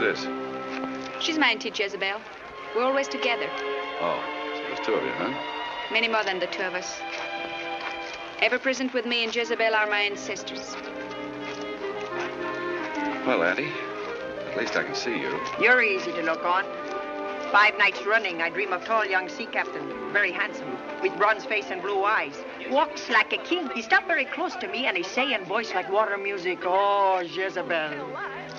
this? She's my auntie Jezebel. We're always together. Oh, so there's two of you, huh? Many more than the two of us. Ever present with me and Jezebel are my ancestors. Well, Auntie, at least I can see you. You're easy to look on. Five nights running, I dream of tall young sea captain, very handsome, with bronze face and blue eyes. Walks like a king. He stopped very close to me and he say in voice like water music, Oh, Jezebel.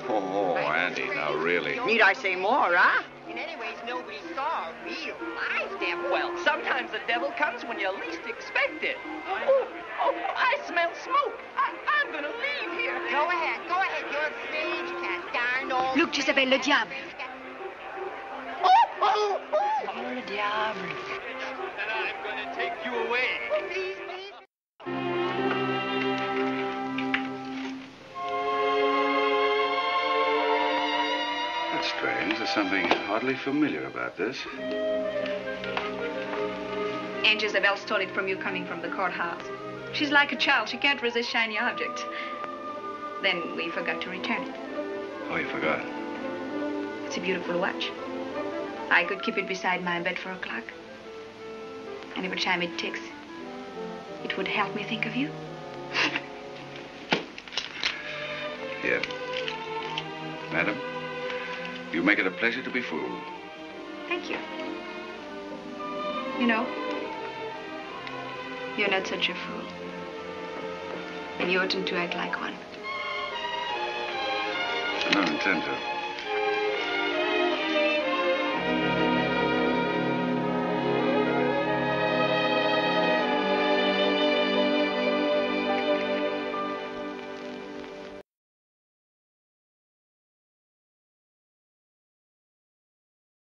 Oh, Andy, now really. Need I say more, huh? In any ways, nobody saw a real live damn well. Sometimes the devil comes when you least expect it. Oh, oh, I smell smoke. I, I'm gonna leave here. Go ahead, go ahead. You're a stage cat, darn old. Look, Jezebel, le diable. Oh, oh, diable. And I'm gonna take you away. Please, please. That's strange. There's something oddly familiar about this. Aunt Jezebel stole it from you coming from the courthouse. She's like a child. She can't resist shiny objects. Then we forgot to return it. Oh, you forgot. It's a beautiful watch. I could keep it beside my bed for a clock. And every time it ticks, it would help me think of you. Here. Madam, you make it a pleasure to be fooled. Thank you. You know, you're not such a fool. And you oughtn't to act like one. I don't intend to.